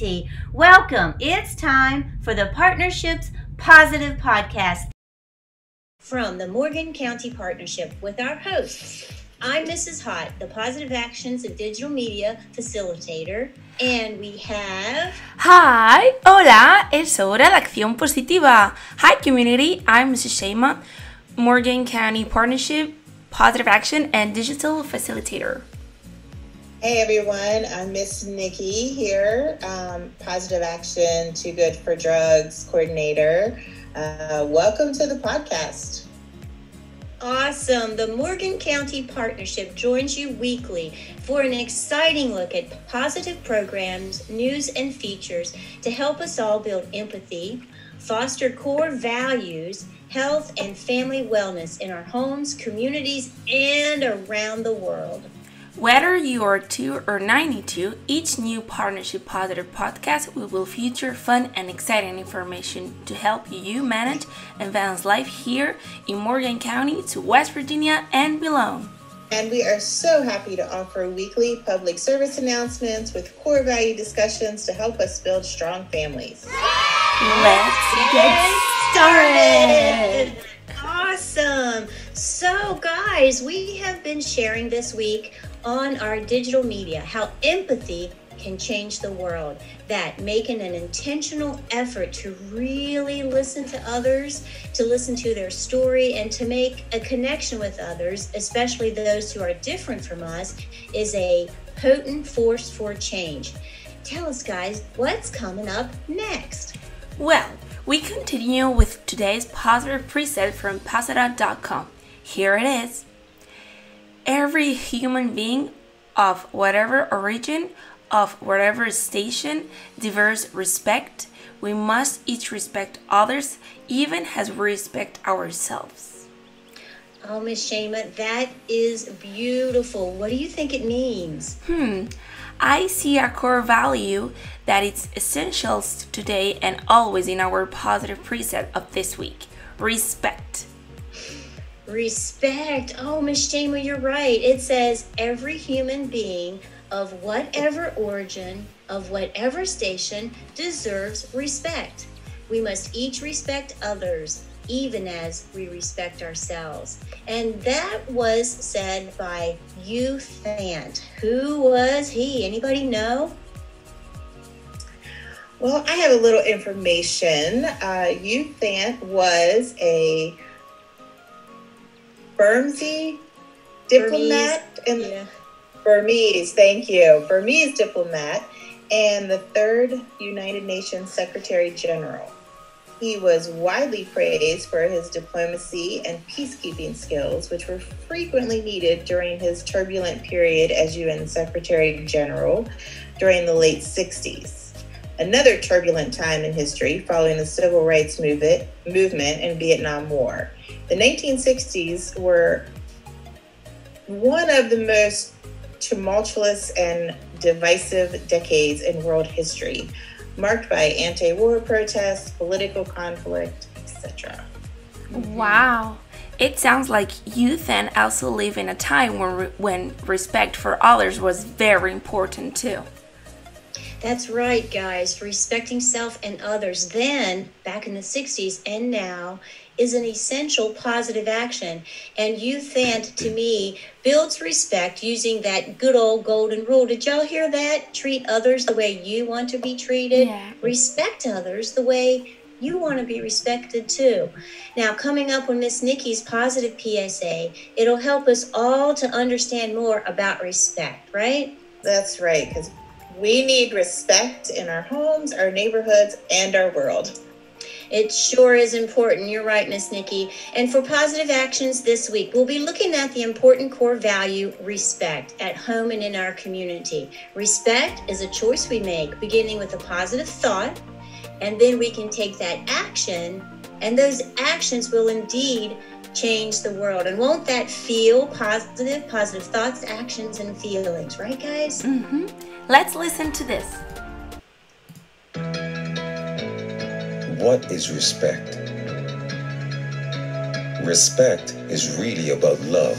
community. Welcome. It's time for the Partnerships Positive Podcast from the Morgan County Partnership with our hosts. I'm Mrs. Hott, the Positive Actions and Digital Media Facilitator, and we have. Hi, hola, es hora de acción positiva. Hi, community. I'm Mrs. Sheima, Morgan County Partnership, Positive Action, and Digital Facilitator. Hey everyone, I'm Miss Nikki here, um, Positive Action Too Good for Drugs Coordinator. Uh, welcome to the podcast. Awesome. The Morgan County Partnership joins you weekly for an exciting look at positive programs, news, and features to help us all build empathy, foster core values, health, and family wellness in our homes, communities, and around the world. Whether you are 2 or 92, each new Partnership Positive podcast will feature fun and exciting information to help you manage and balance life here in Morgan County to West Virginia and beyond. And we are so happy to offer weekly public service announcements with core value discussions to help us build strong families. Let's get started! Awesome. So, guys, we have been sharing this week on our digital media how empathy can change the world. That making an intentional effort to really listen to others, to listen to their story, and to make a connection with others, especially those who are different from us, is a potent force for change. Tell us, guys, what's coming up next? Well, we continue with today's positive preset from Pasada.com. Here it is. Every human being of whatever origin, of whatever station, deserves respect. We must each respect others, even as we respect ourselves. Oh, Miss Sheima, that is beautiful. What do you think it means? Hmm. I see a core value that it's essential today and always in our positive preset of this week respect. Respect. Oh, Miss Sheima, you're right. It says every human being of whatever origin, of whatever station, deserves respect. We must each respect others, even as we respect ourselves. And that was said by U Thant. Who was he? Anybody know? Well, I have a little information. Uh, U Thant was a Burmese diplomat Burmese, and yeah. Burmese, thank you. Burmese diplomat and the third United Nations Secretary General. He was widely praised for his diplomacy and peacekeeping skills, which were frequently needed during his turbulent period as UN Secretary General during the late 60s. Another turbulent time in history following the civil rights movement, movement and Vietnam War. The 1960s were one of the most tumultuous and divisive decades in world history, marked by anti war protests, political conflict, etc. Wow. It sounds like you then also live in a time when, when respect for others was very important too. That's right, guys. Respecting self and others then, back in the 60s, and now is an essential positive action. And U Thant, to me, builds respect using that good old golden rule. Did y'all hear that? Treat others the way you want to be treated, Yeah. respect others the way you want to be respected too. Now, coming up with Miss Nikki's positive PSA, it'll help us all to understand more about respect, right? That's right, because we need respect in our homes, our neighborhoods, and our world. It sure is important. You're right, Miss Nikki. And for positive actions this week, we'll be looking at the important core value respect at home and in our community. Respect is a choice we make, beginning with a positive thought, and then we can take that action, and those actions will indeed change the world. And won't that feel positive? Positive thoughts, actions, and feelings, right, guys? hmm Let's listen to this. What is respect? Respect is really about love.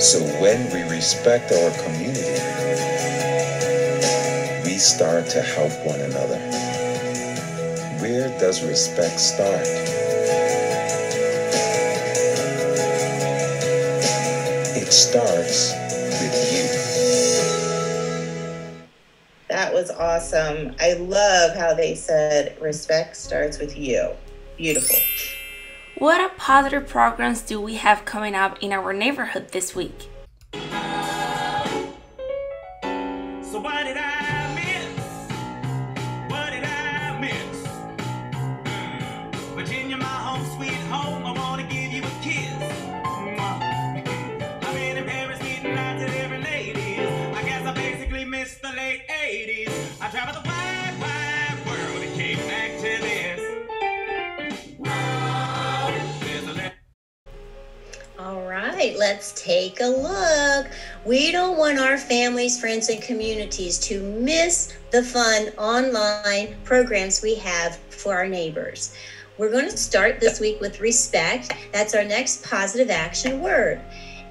So when we respect our community, we start to help one another. Where does respect start? It starts awesome. I love how they said respect starts with you. Beautiful. What a positive programs do we have coming up in our neighborhood this week? Families, friends, and communities to miss the fun online programs we have for our neighbors. We're going to start this week with respect. That's our next positive action word.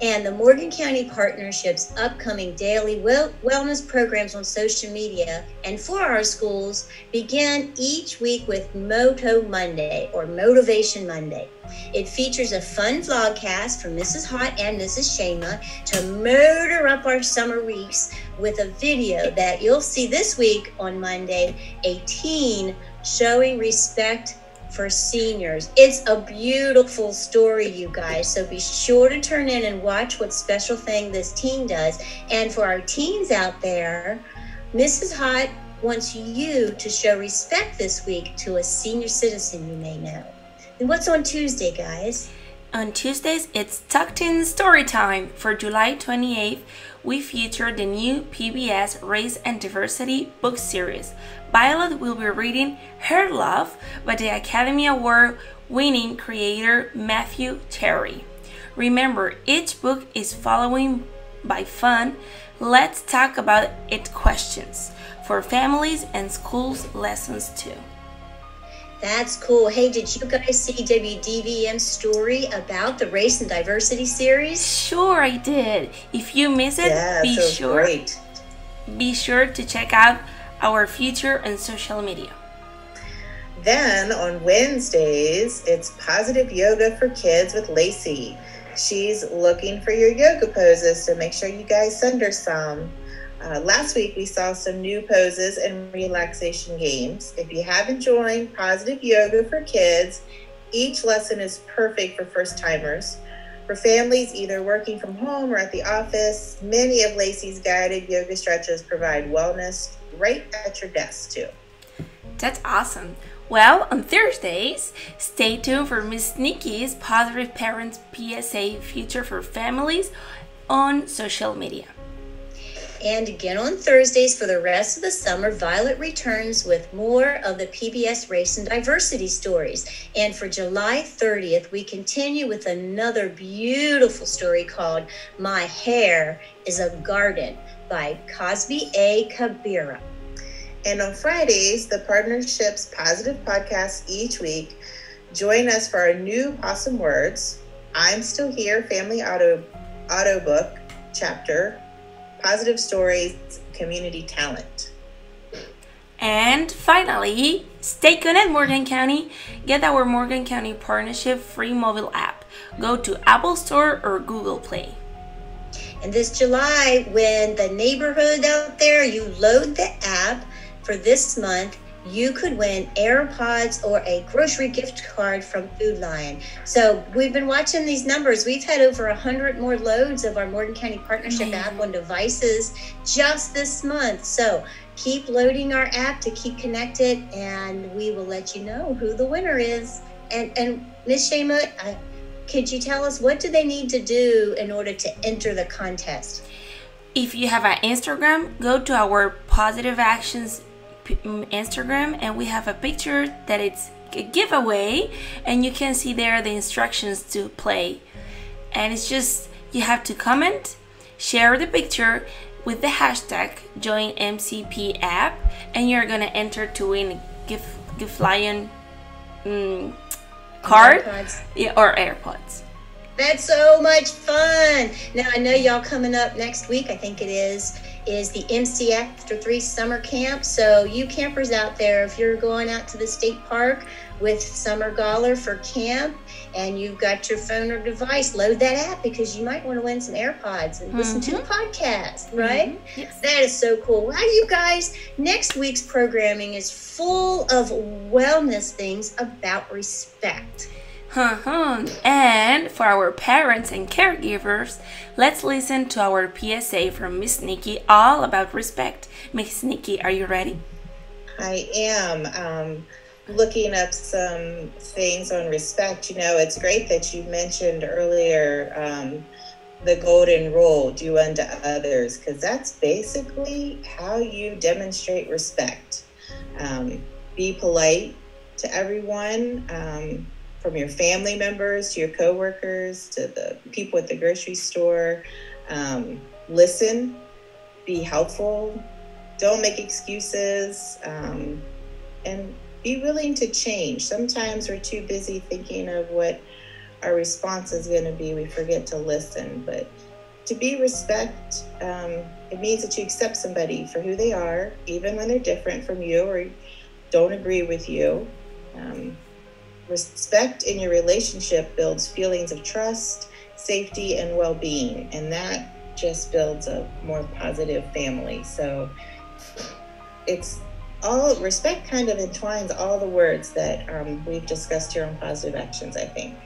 And the Morgan County Partnership's upcoming daily wellness programs on social media and for our schools begin each week with Moto Monday or Motivation Monday. It features a fun vlogcast from Mrs. Hott and Mrs. Sheima to motor up our summer weeks with a video that you'll see this week on Monday a teen showing respect for seniors. It's a beautiful story, you guys. So be sure to turn in and watch what special thing this teen does. And for our teens out there, Mrs. Hott wants you to show respect this week to a senior citizen you may know. And what's on Tuesday, guys? On Tuesdays, it's Tucked In Story Time. For July 28th, we feature the new PBS Race and Diversity book series. Violet will be reading Hair Love by the Academy Award winning creator Matthew Cherry. Remember, each book is following by fun. Let's talk about it questions for families and schools lessons too. That's cool. Hey, did you guys see WDVM's story about the Race and Diversity series? Sure, I did. If you miss it, Yeah, be so sure great. be sure to check out our future on social media. Then on Wednesdays, it's positive yoga for kids with Lacey. She's looking for your yoga poses, so make sure you guys send her some. Uh, last week, we saw some new poses and relaxation games. If you haven't joined Positive Yoga for Kids, each lesson is perfect for first timers. For families either working from home or at the office, many of Lacey's guided yoga stretches provide wellness right at your desk, too. That's awesome. Well, on Thursdays, stay tuned for Miss Nikki's Positive Parents PSA Future for Families on social media. And again on Thursdays for the rest of the summer, Violet returns with more of the PBS Race and Diversity stories. And for July 30th, we continue with another beautiful story called My Hair is a Garden by Cozbi A. Cabrera. And on Fridays, the partnership's positive podcast each week. Join us for our new Possum Words. I'm still here, Family Auto Auto Book chapter, Positive Stories, Community Talent. And finally, stay connected, Morgan County. Get our Morgan County Partnership free mobile app. Go to Apple Store or Google Play. And this July, when the neighborhood out there, you load the app for this month, you could win AirPods or a grocery gift card from Food Lion. So we've been watching these numbers. We've had over 100 more loads of our Morgan County Partnership mm-hmm. app on devices just this month. So keep loading our app to keep connected, and we will let you know who the winner is. And, and Miss Sheima, I, could you tell us what do they need to do in order to enter the contest? If you have an Instagram, go to our Positive Actions Instagram and we have a picture that it's a giveaway and you can see there the instructions to play. And it's just you have to comment, share the picture with the hashtag join MCP app and you're gonna enter to win a gift gift lion mm, card AirPods. yeah, or AirPods. That's so much fun. Now I know y'all coming up next week, I think it is, is the MC After Three Summer Camp. So you campers out there, if you're going out to the state park with Summer Galler for camp and you've got your phone or device, load that app because you might want to win some AirPods and listen to the podcast, right? Yes. That is so cool. Wow, you guys, next week's programming is full of wellness things about respect. Uh-huh. And for our parents and caregivers, let's listen to our PSA from Miss Nikki all about respect. Miss Nikki, are you ready? I am um, looking up some things on respect. You know, it's great that you mentioned earlier um, the golden rule do unto others, because that's basically how you demonstrate respect. Um, be polite to everyone, um, from your family members to your coworkers to the people at the grocery store. Um, listen, be helpful, don't make excuses um, and be willing to change. Sometimes we're too busy thinking of what our response is going to be. We forget to listen. But to be respect, um, it means that you accept somebody for who they are, even when they're different from you or don't agree with you. Um, respect in your relationship builds feelings of trust, safety, and well being. And that just builds a more positive family. So it's all respect kind of entwines all the words that um, we've discussed here on positive actions, I think.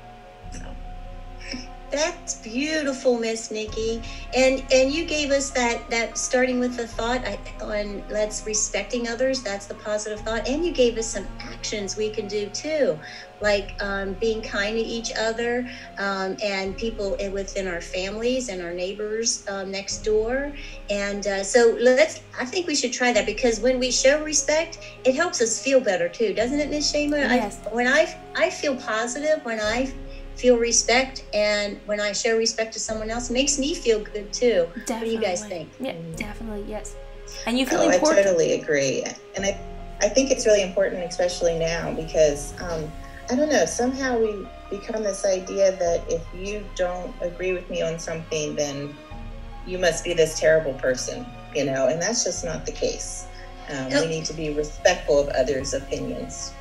That's beautiful, Miss Nikki. And and you gave us that that starting with the thought on let's respecting others. That's the positive thought. And you gave us some actions we can do too, like um, being kind to each other um, and people within our families and our neighbors um, next door. And uh, so let's. I think we should try that because when we show respect, it helps us feel better too, doesn't it, Miss Sheima? Yes. I, when I I feel positive when I feel respect and when I show respect to someone else, it makes me feel good too. What do you guys think? Yeah, definitely, yes. And you feel Oh, I totally agree. And I, I think it's really important, especially now, because um, I don't know, somehow we become this idea that if you don't agree with me on something, then you must be this terrible person, you know, and that's just not the case. Um, Nope. We need to be respectful of others' opinions.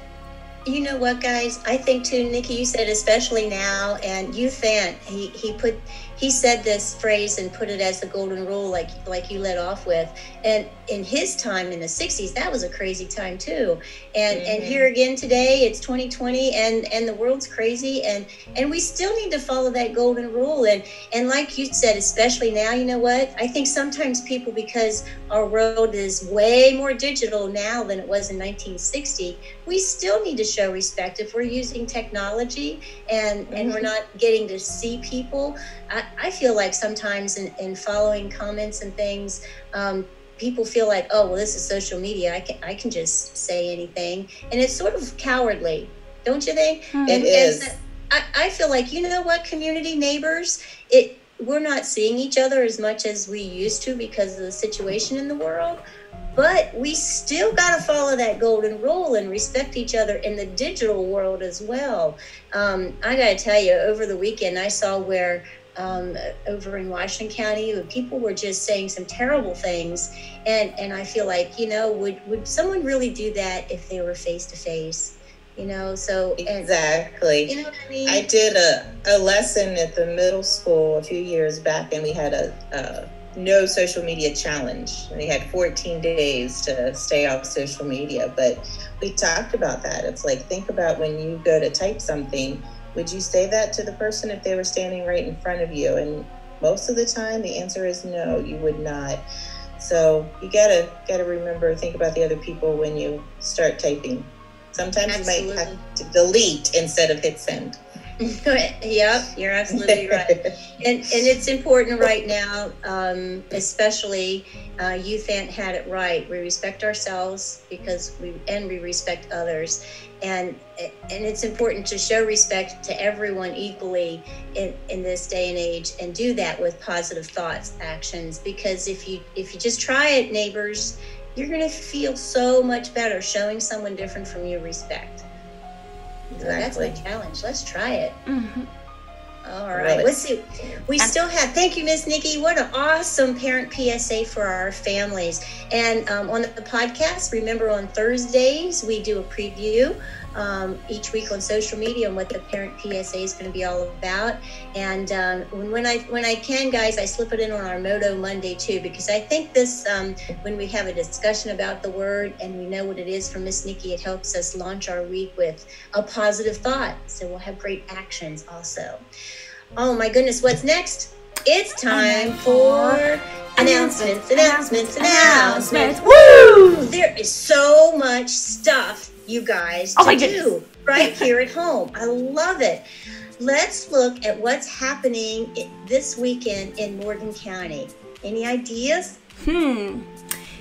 You know what, guys? I think too, Nikki, you said especially now, and you Fan, he he put he said this phrase and put it as the golden rule, like like you led off with. And in his time in the '60s, that was a crazy time too. And and Mhm. here again today, it's 2020, and and the world's crazy, and and we still need to follow that golden rule. And and like you said, especially now, you know what? I think sometimes people, because our world is way more digital now than it was in 1960, we still need to show respect if we're using technology and and we're not getting to see people. I, I feel like sometimes in, in following comments and things, um, people feel like, oh well, this is social media. I can I can just say anything, and it's sort of cowardly, don't you think? Hmm. It And- and is. so I, I feel like you know what community neighbors it we're not seeing each other as much as we used to because of the situation in the world but we still got to follow that golden rule and respect each other in the digital world as well um, i got to tell you over the weekend i saw where um, over in washington county people were just saying some terrible things and and i feel like you know would would someone really do that if they were face to face you know so and, Exactly. you know what i mean I did a, a lesson at the middle school a few years back, and we had a, a no social media challenge. And we had 14 days to stay off social media. But we talked about that. It's like, think about when you go to type something, would you say that to the person if they were standing right in front of you? And most of the time, the answer is no, you would not. So you gotta gotta remember, think about the other people when you start typing. Sometimes you might have to delete instead of hit send. yep, you're absolutely right. And, and it's important right now, um, especially uh, U Thant had it right. We respect ourselves because we and we respect others, and and it's important to show respect to everyone equally in, in this day and age, and do that with positive thoughts, actions. Because if you if you just try it, neighbors, you're gonna feel so much better showing someone different from you respect. So that's my challenge. Let's try it. Mhm. All right, let's see. We still have, thank you, Miss Nikki. What an awesome parent PSA for our families. And um, on the podcast, remember on Thursdays, we do a preview um, each week on social media on what the parent PSA is going to be all about. And um, when, when I when I can, guys, I slip it in on our Moto Monday too, because I think this, um, when we have a discussion about the word and we know what it is from Miss Nikki, it helps us launch our week with a positive thought. So we'll have great actions also. Oh my goodness, what's next? It's time for announcements, announcements, announcements. Woo! There is so much stuff, you guys, to Oh do right here at home. I love it. Let's look at what's happening this weekend in Morgan County. Any ideas? Hmm.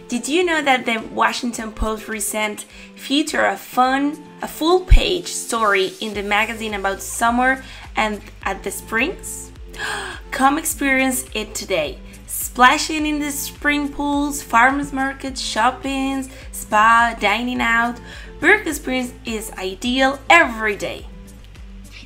Did you know that the Washington Post recent featured a fun, a full page story in the magazine about summer and at the springs? Come experience it today. Splashing in the spring pools, farmers markets, shoppings, spa, dining out. Berkeley Springs is ideal every day.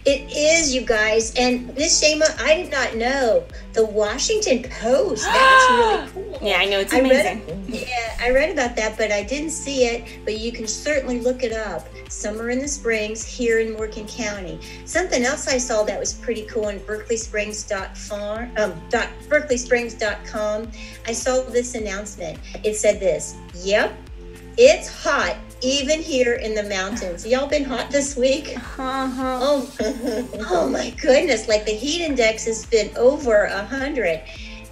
It is, you guys. And Miss Shema, I did not know the Washington Post. That's really cool. Yeah, I know it's I read amazing. Yeah, I read about that, but I didn't see it. But you can certainly look it up. Summer in the Springs here in Morgan County. Something else I saw that was pretty cool on BerkeleySprings.farm, um, dot, BerkeleySprings.com. I saw this announcement. It said this Yep, it's hot even here in the mountains. Y'all been hot this week? Uh-huh. Oh, oh my goodness! Like the heat index has been over a hundred,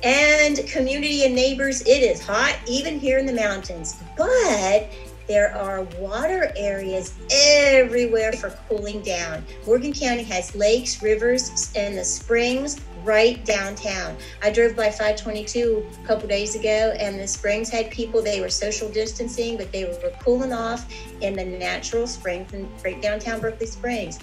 and community and neighbors, it is hot even here in the mountains. But there are water areas everywhere for cooling down. Morgan County has lakes, rivers, and the springs right downtown. I drove by 522 a couple days ago, and the springs had people. They were social distancing, but they were cooling off in the natural springs in right downtown Berkeley Springs.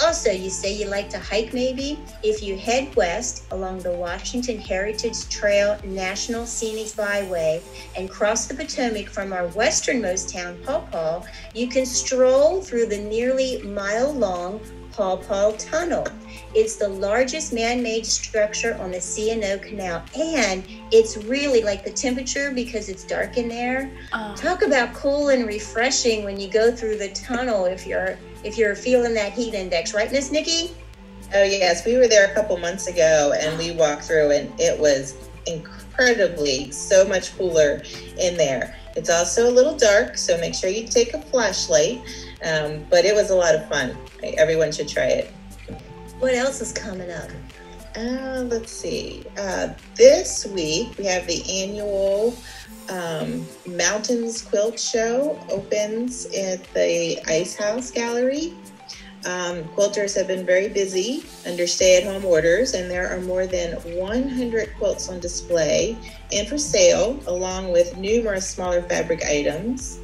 Also, you say you like to hike maybe? If you head west along the Washington Heritage Trail National Scenic Byway and cross the Potomac from our westernmost town, Paw Paw, you can stroll through the nearly mile long Paw Paw Tunnel. It's the largest man made structure on the C&O Canal, and it's really like the temperature because it's dark in there. Oh. Talk about cool and refreshing when you go through the tunnel if you're if you're feeling that heat index, right, Miss Nikki? Oh yes, we were there a couple months ago and we walked through and it was incredibly so much cooler in there. It's also a little dark, so make sure you take a flashlight. Um, but it was a lot of fun. Everyone should try it. What else is coming up? Uh, let's see. Uh, this week we have the annual um, Mountains Quilt Show opens at the Ice House Gallery. Um, quilters have been very busy under stay at home orders, and there are more than 100 quilts on display and for sale, along with numerous smaller fabric items.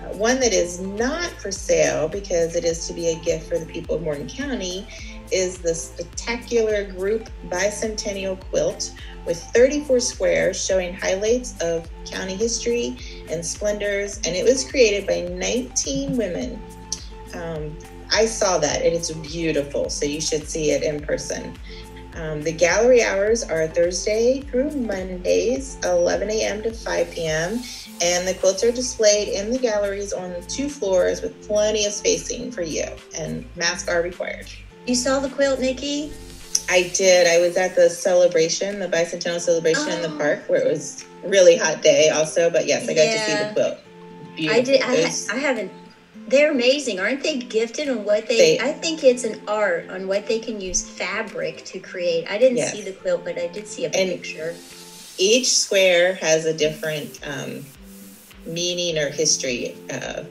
Uh, one that is not for sale because it is to be a gift for the people of Morgan County is the spectacular group bicentennial quilt with 34 squares showing highlights of county history and splendors, and it was created by 19 women. Um, I saw that and it's beautiful, so you should see it in person. Um, the gallery hours are Thursday through Mondays, 11 a.m. to 5 p.m., and the quilts are displayed in the galleries on two floors with plenty of spacing for you, and masks are required. You saw the quilt, Nikki? I did. I was at the celebration, the bicentennial celebration in Oh. the park, where it was really hot day, also. But yes, I got to see the quilt. Beautiful. I did. I, ha- I haven't. They're amazing, aren't they? Gifted on what they, They- I think it's an art on what they can use fabric to create. I didn't Yes. see the quilt, but I did see a And- picture. each square has a different um, meaning or history uh,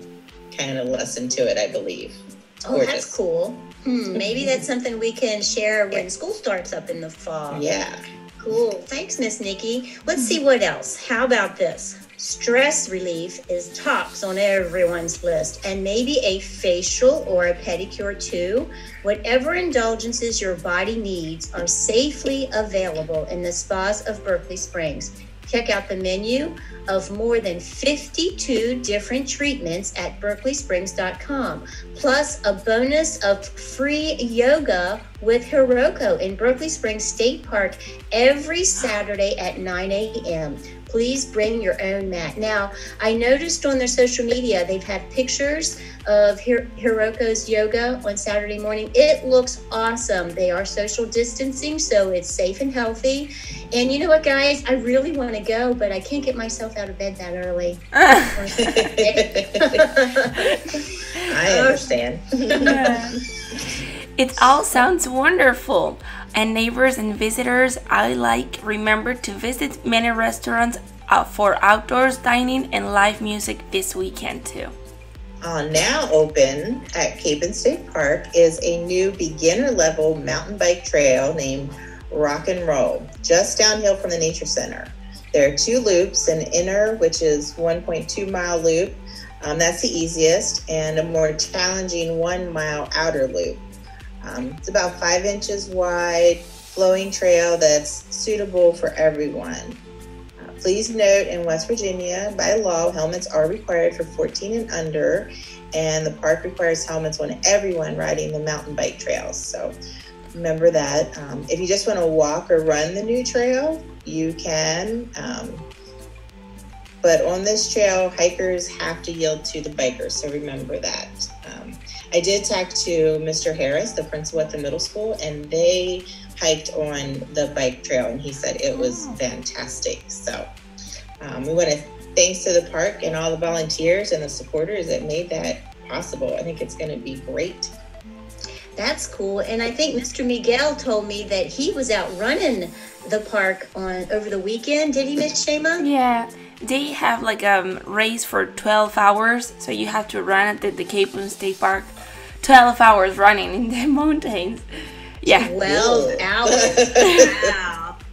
kind of lesson to it, I believe. It's Oh, that's cool. Hmm, maybe that's something we can share when school starts up in the fall. Yeah. Cool. Thanks, Miss Nikki. Let's see what else. How about this? Stress relief is tops on everyone's list, and maybe a facial or a pedicure too. Whatever indulgences your body needs are safely available in the spas of Berkeley Springs. Check out the menu of more than 52 different treatments at berkeley-springs.com, plus a bonus of free yoga with Hiroko in Berkeley Springs State Park every Saturday at 9 a.m. Please bring your own mat. Now, I noticed on their social media they've had pictures of Hir- Hiroko's yoga on Saturday morning. It looks awesome. They are social distancing, so it's safe and healthy. And you know what, guys? I really want to go, but I can't get myself out of bed that early. I oh. understand. It all sounds wonderful. And neighbors and visitors I like, remember to visit many restaurants uh, for outdoors dining and live music this weekend too. Uh, now open at Cacapon State Park is a new beginner level mountain bike trail named Rock and Roll, just downhill from the Nature Center. There are two loops an inner, which is 1.2 mile loop, um, that's the easiest, and a more challenging one mile outer loop. Um, it's about five inches wide, flowing trail that's suitable for everyone. Uh, please note in West Virginia, by law, helmets are required for 14 and under, and the park requires helmets on everyone riding the mountain bike trails. So remember that. Um, if you just want to walk or run the new trail, you can. Um, but on this trail, hikers have to yield to the bikers, so remember that. I did talk to Mr. Harris, the principal at the middle school, and they hiked on the bike trail, and he said it was fantastic. So um, we want to thanks to the park and all the volunteers and the supporters that made that possible. I think it's going to be great. That's cool. And I think Mr. Miguel told me that he was out running the park on over the weekend. Did he, Miss Sheima? Yeah, they have like a um, race for 12 hours, so you have to run at the, the Cacapon State Park 12 hours running in the mountains. Yeah. 12 hours. wow.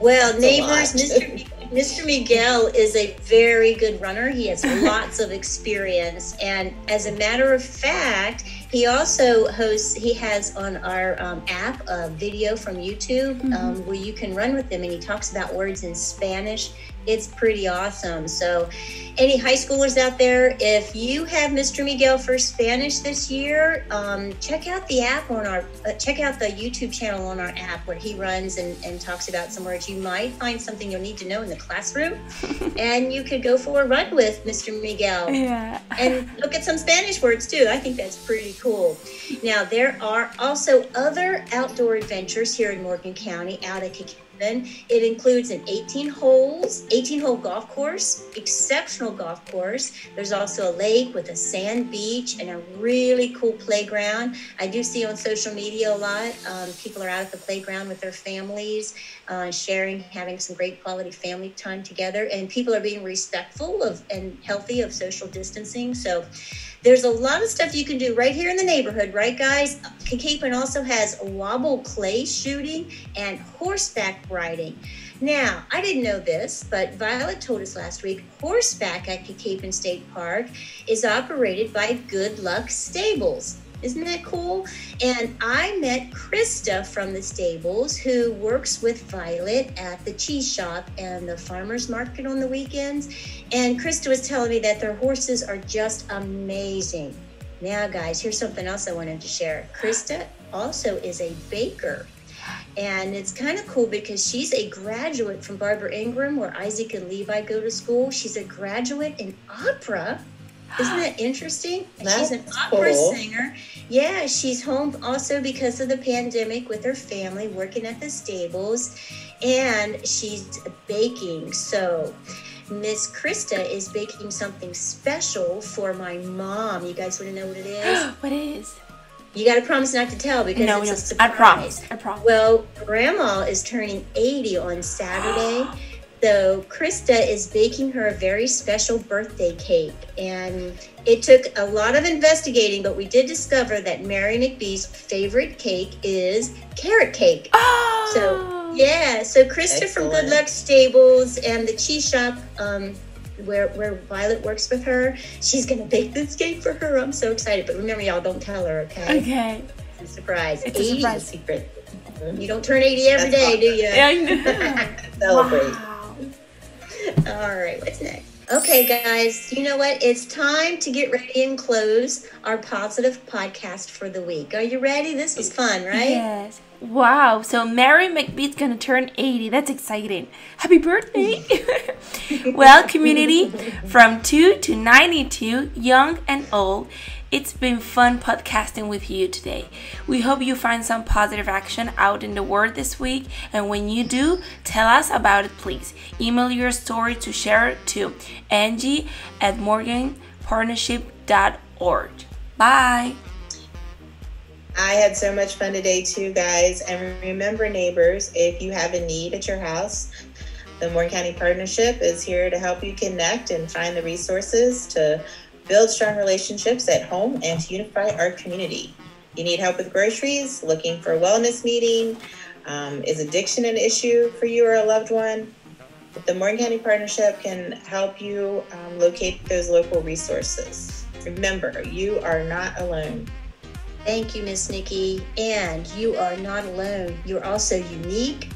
Well, That's neighbors. Mr. Mr. Miguel is a very good runner. He has lots of experience. And as a matter of fact, he also hosts, he has on our um, app a video from YouTube um, where you can run with him and he talks about words in Spanish. It's pretty awesome. So, any high schoolers out there, if you have Mr. Miguel for Spanish this year, um, check out the app on our, uh, check out the YouTube channel on our app where he runs and, and talks about some words. You might find something you'll need to know in the classroom, and you could go for a run with Mr. Miguel Yeah. and look at some Spanish words too. I think that's pretty cool. Now, there are also other outdoor adventures here in Morgan County out at It includes an 18 holes, 18 hole golf course, exceptional golf course. There's also a lake with a sand beach and a really cool playground. I do see on social media a lot. Um, people are out at the playground with their families, uh, sharing, having some great quality family time together, and people are being respectful of and healthy of social distancing. So there's a lot of stuff you can do right here in the neighborhood, right, guys? Cacapon also has wobble clay shooting and horseback riding. Now, I didn't know this, but Violet told us last week horseback at Cacapon State Park is operated by Good Luck Stables. Isn't that cool? And I met Krista from the stables who works with Violet at the cheese shop and the farmer's market on the weekends. And Krista was telling me that their horses are just amazing. Now, guys, here's something else I wanted to share. Krista also is a baker. And it's kind of cool because she's a graduate from Barbara Ingram, where Isaac and Levi go to school. She's a graduate in opera. Isn't that interesting? And she's an That's opera cool. singer. Yeah, she's home also because of the pandemic with her family, working at the stables, and she's baking. So, Miss Krista is baking something special for my mom. You guys want to know what it is? what is? You got to promise not to tell because No, it's no, a I surprise. promise. I promise. Well, Grandma is turning 80 on Saturday. So Krista is baking her a very special birthday cake. And it took a lot of investigating, but we did discover that Mary McBee's favorite cake is carrot cake. Oh. So yeah, so Krista from Good Luck Stables and the cheese shop, um, where where Violet works with her, she's gonna bake this cake for her. I'm so excited. But remember, y'all don't tell her, okay? Okay. It's a surprise. It's a 80 surprise. Secret. You don't turn 80 every That's day, do you? Yeah, I know. Celebrate. Wow. All right, what's next? Okay, guys, you know what? It's time to get ready and close our positive podcast for the week. Are you ready? This was fun, right? Yes. Wow. So Mary McBeat's gonna turn 80. That's exciting. Happy birthday. well, community, from 2 to 92, young and old, it's been fun podcasting with you today. We hope you find some positive action out in the world this week. And when you do, tell us about it, please. Email your story to share to Angie at morganpartnership.org. Bye. I had so much fun today, too, guys. And remember, neighbors, if you have a need at your house, the Morgan County Partnership is here to help you connect and find the resources to build strong relationships at home and to unify our community. You need help with groceries, looking for a wellness meeting, um, is addiction an issue for you or a loved one? The Morgan County Partnership can help you um, locate those local resources. Remember, you are not alone. Thank you, Miss Nikki. And you are not alone. You're also unique.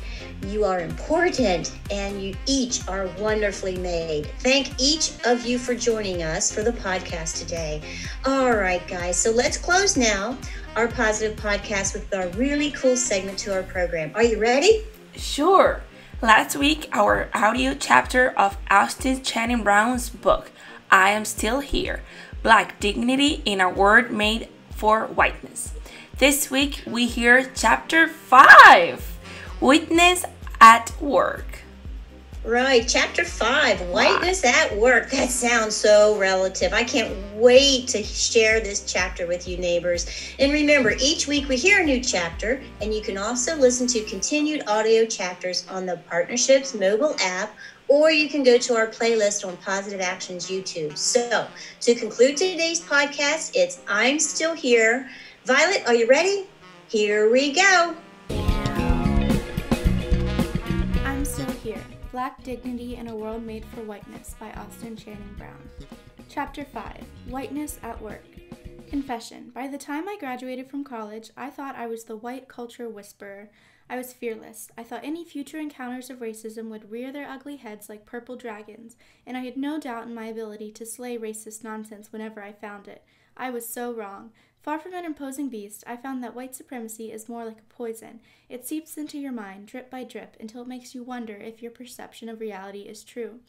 You are important and you each are wonderfully made. Thank each of you for joining us for the podcast today. All right, guys, so let's close now our positive podcast with our really cool segment to our program. Are you ready? Sure. Last week, our audio chapter of Austin Channing Brown's book, I Am Still Here Black Dignity in a World Made for Whiteness. This week, we hear chapter 5 Witness at Work. Right, chapter five, whiteness at work. That sounds so relative. I can't wait to share this chapter with you, neighbors. And remember, each week we hear a new chapter, and you can also listen to continued audio chapters on the Partnerships mobile app, or you can go to our playlist on Positive Actions YouTube. So, to conclude today's podcast, it's I'm Still Here. Violet, are you ready? Here we go. Black Dignity in a World Made for Whiteness by Austin Channing Brown. Chapter 5 Whiteness at Work. Confession By the time I graduated from college, I thought I was the white culture whisperer. I was fearless. I thought any future encounters of racism would rear their ugly heads like purple dragons, and I had no doubt in my ability to slay racist nonsense whenever I found it. I was so wrong. Far from an imposing beast, I found that white supremacy is more like a poison. It seeps into your mind, drip by drip, until it makes you wonder if your perception of reality is true.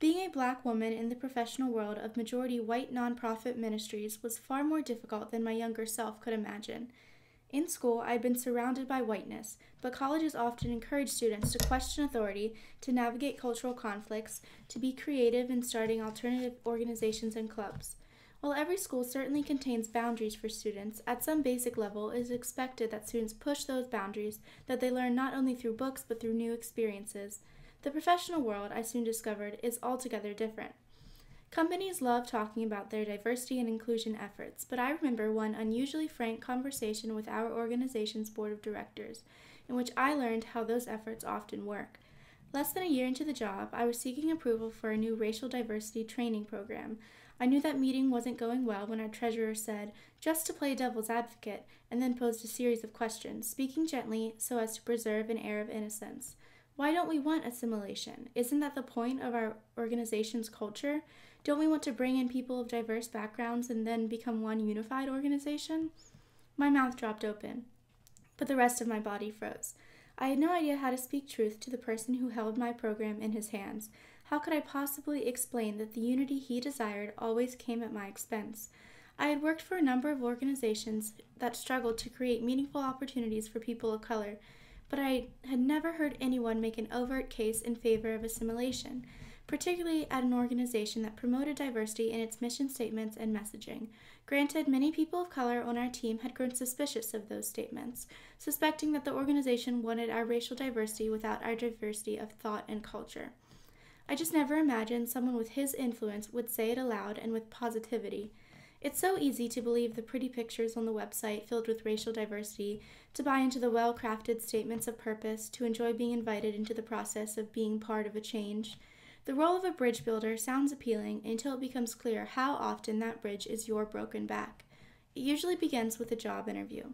Being a black woman in the professional world of majority white nonprofit ministries was far more difficult than my younger self could imagine. In school, I had been surrounded by whiteness, but colleges often encourage students to question authority, to navigate cultural conflicts, to be creative in starting alternative organizations and clubs. While every school certainly contains boundaries for students, at some basic level it is expected that students push those boundaries that they learn not only through books but through new experiences. The professional world, I soon discovered, is altogether different. Companies love talking about their diversity and inclusion efforts, but I remember one unusually frank conversation with our organization's board of directors, in which I learned how those efforts often work. Less than a year into the job, I was seeking approval for a new racial diversity training program. I knew that meeting wasn't going well when our treasurer said, just to play devil's advocate, and then posed a series of questions, speaking gently so as to preserve an air of innocence. Why don't we want assimilation? Isn't that the point of our organization's culture? Don't we want to bring in people of diverse backgrounds and then become one unified organization? My mouth dropped open, but the rest of my body froze. I had no idea how to speak truth to the person who held my program in his hands. How could I possibly explain that the unity he desired always came at my expense? I had worked for a number of organizations that struggled to create meaningful opportunities for people of color, but I had never heard anyone make an overt case in favor of assimilation, particularly at an organization that promoted diversity in its mission statements and messaging. Granted, many people of color on our team had grown suspicious of those statements, suspecting that the organization wanted our racial diversity without our diversity of thought and culture. I just never imagined someone with his influence would say it aloud and with positivity. It's so easy to believe the pretty pictures on the website filled with racial diversity, to buy into the well crafted statements of purpose, to enjoy being invited into the process of being part of a change. The role of a bridge builder sounds appealing until it becomes clear how often that bridge is your broken back. It usually begins with a job interview.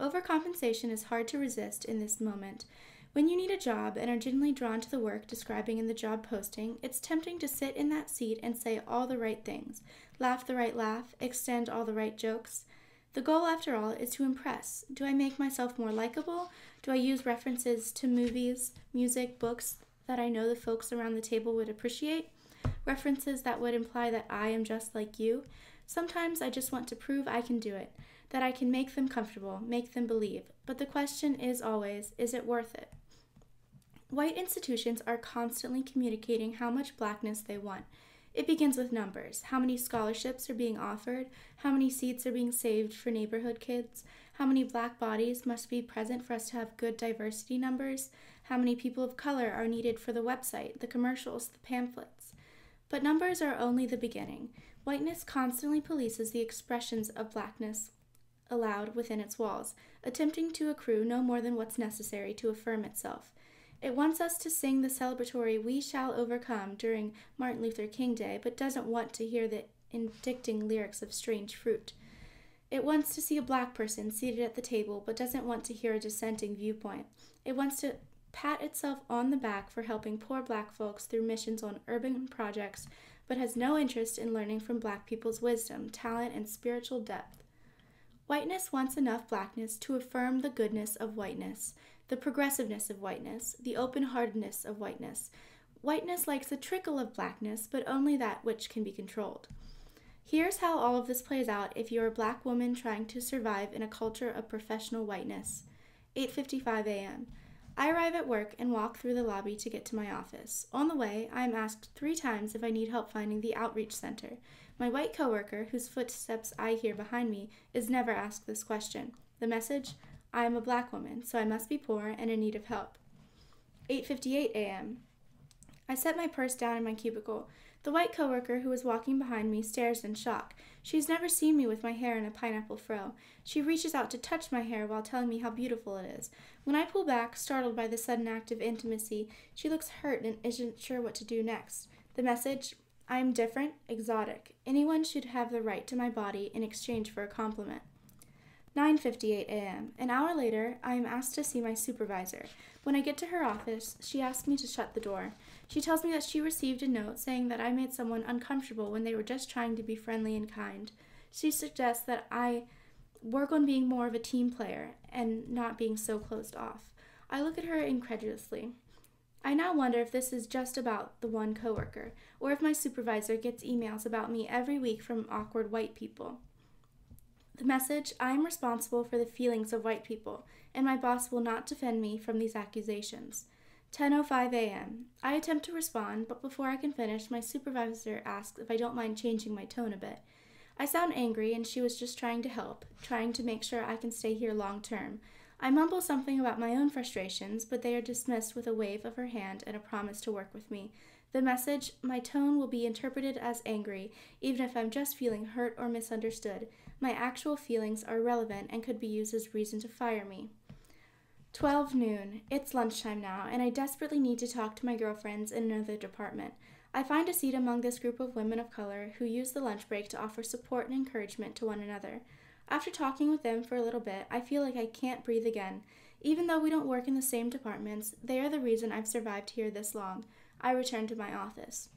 Overcompensation is hard to resist in this moment When you need a job and are genuinely drawn to the work describing in the job posting, it's tempting to sit in that seat and say all the right things, laugh the right laugh, extend all the right jokes. The goal, after all, is to impress. Do I make myself more likable? Do I use references to movies, music, books that I know the folks around the table would appreciate? References that would imply that I am just like you? Sometimes I just want to prove I can do it, that I can make them comfortable, make them believe. But the question is always is it worth it? White institutions are constantly communicating how much blackness they want. It begins with numbers how many scholarships are being offered, how many seats are being saved for neighborhood kids, how many black bodies must be present for us to have good diversity numbers, how many people of color are needed for the website, the commercials, the pamphlets. But numbers are only the beginning. Whiteness constantly polices the expressions of blackness allowed within its walls, attempting to accrue no more than what's necessary to affirm itself. It wants us to sing the celebratory We Shall Overcome during Martin Luther King Day, but doesn't want to hear the indicting lyrics of Strange Fruit. It wants to see a black person seated at the table, but doesn't want to hear a dissenting viewpoint. It wants to pat itself on the back for helping poor black folks through missions on urban projects, but has no interest in learning from black people's wisdom, talent, and spiritual depth. Whiteness wants enough blackness to affirm the goodness of whiteness the progressiveness of whiteness, the open heartedness of whiteness. Whiteness likes a trickle of blackness, but only that which can be controlled. Here's how all of this plays out if you're a black woman trying to survive in a culture of professional whiteness. 8:55 a.m. I arrive at work and walk through the lobby to get to my office. On the way, I am asked 3 times if I need help finding the outreach center. My white coworker, whose footsteps I hear behind me, is never asked this question. The message, I am a black woman, so I must be poor and in need of help. 8:58 a.m. I set my purse down in my cubicle. The white coworker who was walking behind me stares in shock. She has never seen me with my hair in a pineapple fro. She reaches out to touch my hair while telling me how beautiful it is. When I pull back, startled by the sudden act of intimacy, she looks hurt and isn't sure what to do next. The message I am different, exotic. Anyone should have the right to my body in exchange for a compliment. 9:58 a.m. An hour later, I am asked to see my supervisor. When I get to her office, she asks me to shut the door. She tells me that she received a note saying that I made someone uncomfortable when they were just trying to be friendly and kind. She suggests that I work on being more of a team player and not being so closed off. I look at her incredulously. I now wonder if this is just about the one coworker, or if my supervisor gets emails about me every week from awkward white people. The message I am responsible for the feelings of white people, and my boss will not defend me from these accusations. 10:05 a.m. I attempt to respond, but before I can finish, my supervisor asks if I don't mind changing my tone a bit. I sound angry, and she was just trying to help, trying to make sure I can stay here long term. I mumble something about my own frustrations, but they are dismissed with a wave of her hand and a promise to work with me. The message, my tone will be interpreted as angry, even if I'm just feeling hurt or misunderstood. My actual feelings are relevant and could be used as reason to fire me. 12 noon. It's lunchtime now, and I desperately need to talk to my girlfriends in another department. I find a seat among this group of women of color who use the lunch break to offer support and encouragement to one another. After talking with them for a little bit, I feel like I can't breathe again. Even though we don't work in the same departments, they are the reason I've survived here this long. I return to my office.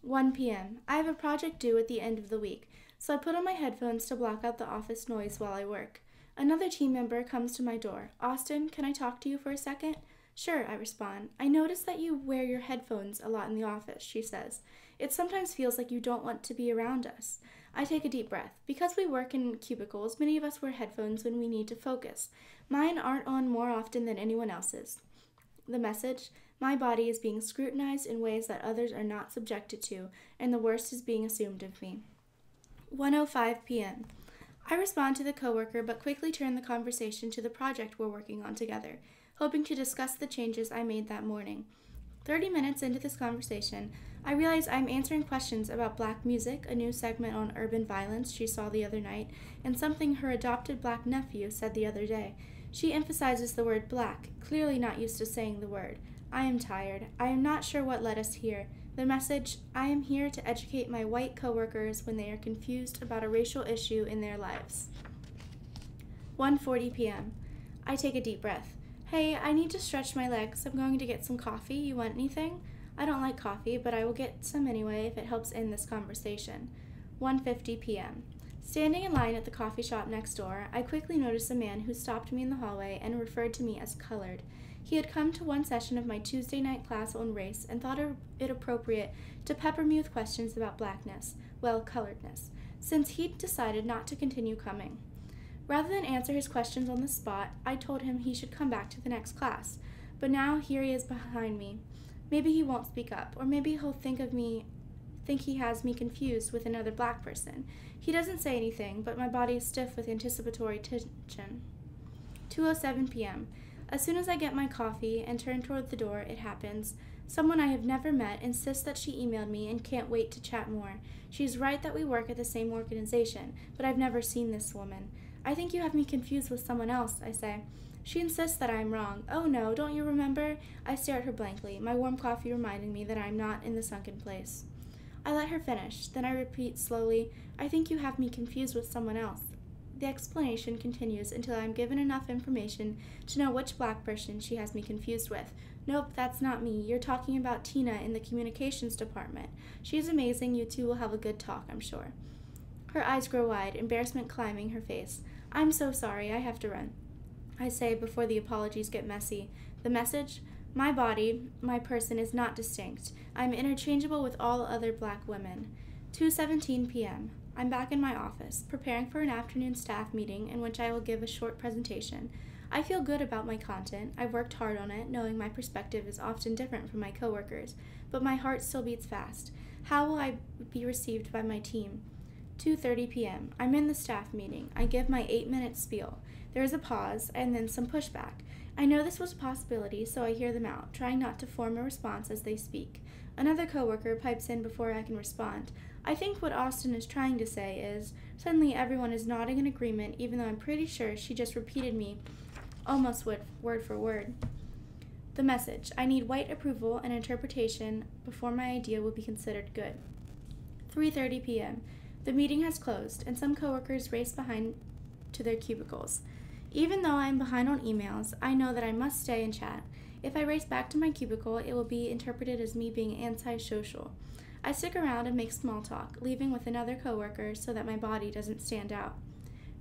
1 p.m. I have a project due at the end of the week so I put on my headphones to block out the office noise while I work. Another team member comes to my door. Austin, can I talk to you for a second? Sure, I respond. I notice that you wear your headphones a lot in the office, she says. It sometimes feels like you don't want to be around us. I take a deep breath. Because we work in cubicles, many of us wear headphones when we need to focus. Mine aren't on more often than anyone else's. The message My body is being scrutinized in ways that others are not subjected to, and the worst is being assumed of me. 1:05 p.m. I respond to the coworker but quickly turn the conversation to the project we're working on together, hoping to discuss the changes I made that morning. 30 minutes into this conversation, I realize I'm answering questions about black music, a new segment on urban violence she saw the other night, and something her adopted black nephew said the other day. She emphasizes the word black, clearly not used to saying the word. I am tired. I am not sure what led us here. The message I am here to educate my white coworkers when they are confused about a racial issue in their lives. 1:40 p.m. I take a deep breath. Hey, I need to stretch my legs. I'm going to get some coffee. You want anything? I don't like coffee, but I will get some anyway if it helps end this conversation. 1:50 p.m. Standing in line at the coffee shop next door, I quickly noticed a man who stopped me in the hallway and referred to me as colored. He had come to one session of my Tuesday night class on race and thought it appropriate to pepper me with questions about blackness, well, coloredness, since he'd decided not to continue coming. Rather than answer his questions on the spot, I told him he should come back to the next class. But now here he is behind me. Maybe he won't speak up, or maybe he'll think of me think he has me confused with another black person. He doesn't say anything, but my body is stiff with anticipatory tension. 2:07 p.m. As soon as I get my coffee and turn toward the door, it happens. Someone I have never met insists that she emailed me and can't wait to chat more. She's right that we work at the same organization, but I've never seen this woman. I think you have me confused with someone else, I say. She insists that I am wrong. Oh no, don't you remember? I stare at her blankly, my warm coffee reminding me that I am not in the sunken place. I let her finish, then I repeat slowly, I think you have me confused with someone else. The explanation continues until I am given enough information to know which black person she has me confused with. Nope, that's not me. You're talking about Tina in the communications department. She's amazing. You two will have a good talk, I'm sure. Her eyes grow wide, embarrassment climbing her face. I'm so sorry. I have to run. I say before the apologies get messy. The message? My body, my person is not distinct. I'm interchangeable with all other black women. 2:17 p.m. I'm back in my office, preparing for an afternoon staff meeting in which I will give a short presentation. I feel good about my content. I've worked hard on it, knowing my perspective is often different from my coworkers, but my heart still beats fast. How will I be received by my team? 2:30 p.m. I'm in the staff meeting. I give my 8-minute spiel. There is a pause and then some pushback. I know this was a possibility, so I hear them out, trying not to form a response as they speak. Another coworker pipes in before I can respond. I think what Austin is trying to say is suddenly everyone is nodding in agreement, even though I'm pretty sure she just repeated me almost word, for word. The message I need white approval and interpretation before my idea will be considered good. 3:30 p.m. The meeting has closed, and some coworkers race behind to their cubicles. Even though I am behind on emails, I know that I must stay and chat. If I race back to my cubicle, it will be interpreted as me being antisocial. I stick around and make small talk, leaving with another coworker so that my body doesn't stand out.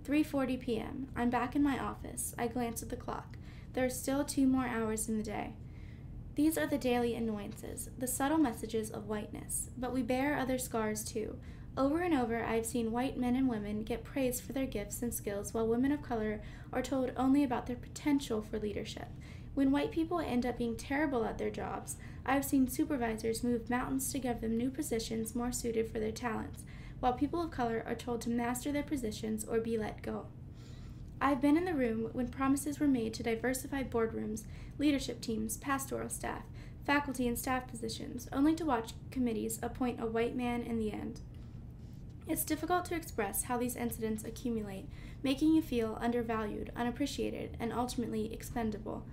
3:40 p.m. I'm back in my office. I glance at the clock. There are still 2 more hours in the day. These are the daily annoyances, the subtle messages of whiteness, but we bear other scars too. Over and over, I have seen white men and women get praised for their gifts and skills, while women of color are told only about their potential for leadership. When white people end up being terrible at their jobs, I have seen supervisors move mountains to give them new positions more suited for their talents, while people of color are told to master their positions or be let go. I've been in the room when promises were made to diversify boardrooms, leadership teams, pastoral staff, faculty, and staff positions, only to watch committees appoint a white man in the end. It's difficult to express how these incidents accumulate, making you feel undervalued, unappreciated, and ultimately expendable.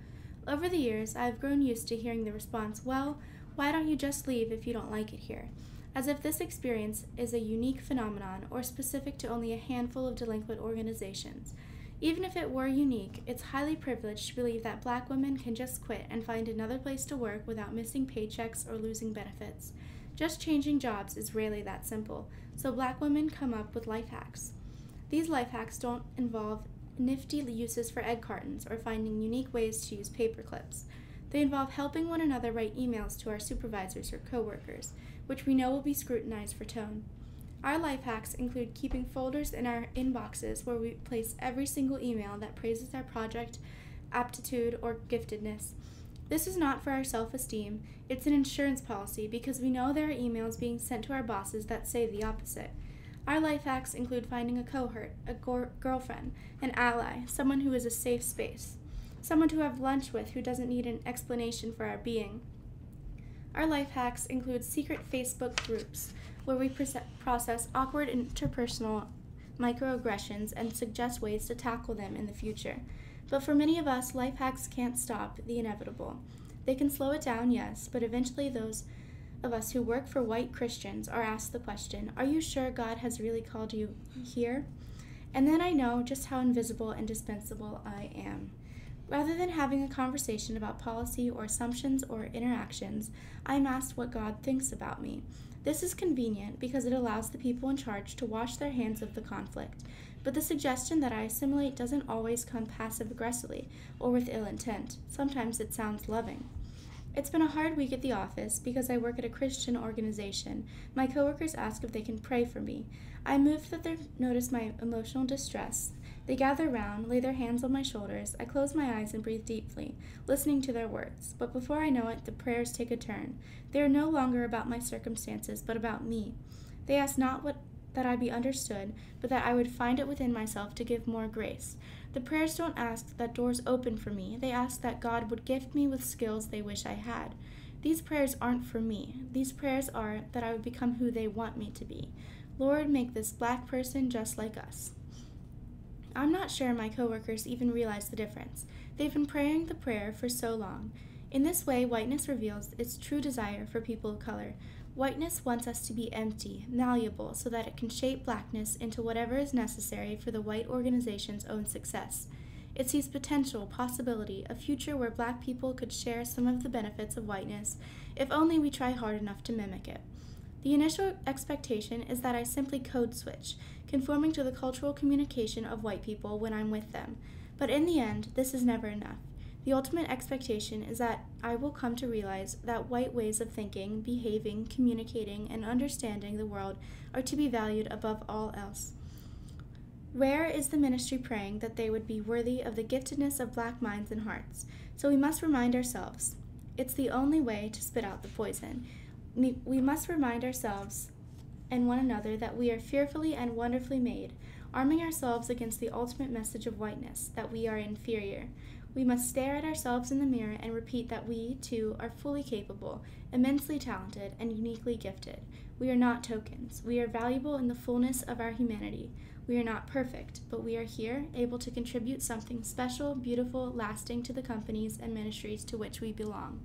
Over the years, I have grown used to hearing the response, Well, why don't you just leave if you don't like it here? As if this experience is a unique phenomenon or specific to only a handful of delinquent organizations. Even if it were unique, it's highly privileged to believe that black women can just quit and find another place to work without missing paychecks or losing benefits. Just changing jobs is rarely that simple, so black women come up with life hacks. These life hacks don't involve nifty uses for egg cartons or finding unique ways to use paper clips. They involve helping one another write emails to our supervisors or coworkers, which we know will be scrutinized for tone. Our life hacks include keeping folders in our inboxes where we place every single email that praises our project, aptitude, or giftedness. This is not for our self esteem, it's an insurance policy because we know there are emails being sent to our bosses that say the opposite. Our life hacks include finding a cohort, a go- girlfriend, an ally, someone who is a safe space, someone to have lunch with who doesn't need an explanation for our being. Our life hacks include secret Facebook groups where we process awkward interpersonal microaggressions and suggest ways to tackle them in the future. But for many of us, life hacks can't stop the inevitable. They can slow it down, yes, but eventually those of us who work for white Christians are asked the question Are you sure God has really called you here? And then I know just how invisible and dispensable I am. Rather than having a conversation about policy or assumptions or interactions, I'm asked what God thinks about me. This is convenient because it allows the people in charge to wash their hands of the conflict, but the suggestion that I assimilate doesn't always come passive aggressively or with ill intent. Sometimes it sounds loving. It's been a hard week at the office because I work at a Christian organization. My coworkers ask if they can pray for me. I'm moved that they notice my emotional distress. They gather round, lay their hands on my shoulders. I close my eyes and breathe deeply, listening to their words. But before I know it, the prayers take a turn. They are no longer about my circumstances, but about me. They ask not what that I be understood, but that I would find it within myself to give more grace. The prayers don't ask that doors open for me, they ask that God would gift me with skills they wish I had. These prayers aren't for me. These prayers are that I would become who they want me to be. Lord, make this black person just like us. I'm not sure my coworkers even realize the difference. They've been praying the prayer for so long. In this way, whiteness reveals its true desire for people of color. Whiteness wants us to be empty, malleable, so that it can shape blackness into whatever is necessary for the white organization's own success. It sees potential, possibility, a future where black people could share some of the benefits of whiteness if only we try hard enough to mimic it. The initial expectation is that I simply code switch, conforming to the cultural communication of white people when I'm with them. But in the end, this is never enough. The ultimate expectation is that I will come to realize that white ways of thinking, behaving, communicating, and understanding the world are to be valued above all else. Where is the ministry praying that they would be worthy of the giftedness of black minds and hearts. So we must remind ourselves it's the only way to spit out the poison. We must remind ourselves and one another that we are fearfully and wonderfully made, arming ourselves against the ultimate message of whiteness, that we are inferior. We must stare at ourselves in the mirror and repeat that we, too, are fully capable, immensely talented, and uniquely gifted. We are not tokens. We are valuable in the fullness of our humanity. We are not perfect, but we are here, able to contribute something special, beautiful, lasting to the companies and ministries to which we belong.